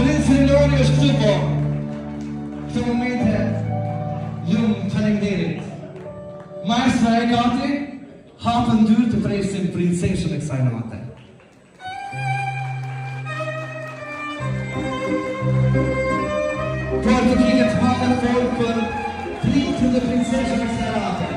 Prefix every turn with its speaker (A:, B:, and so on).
A: Trinitarian Shtuko Këtë momente Jumë të lengderit Marë së e gati. Hapën dyrë të presim princeshën e kësaj në matë Por të kine të halën për për Pritë dhe princeshën e kësaj në matë